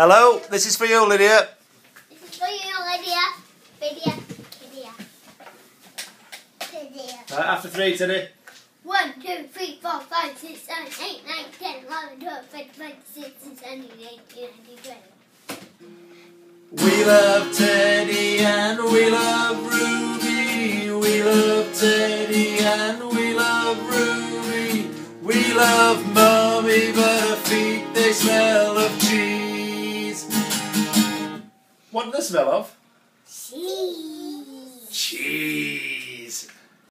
Hello, this is for you, Lydia. This is for you, Lydia. Lydia. Lydia. Lydia. Uh, after three, Teddy. 1, 2, 3, 4, 5, 6, 7, 8, 9, 10, 11, 12, 13, 14, 15, 16, 17, 18, 19, 20. We love Teddy and we love Ruby. We love Teddy and we love Ruby. We love Mummy, but What does they smell of? Cheese. Cheese.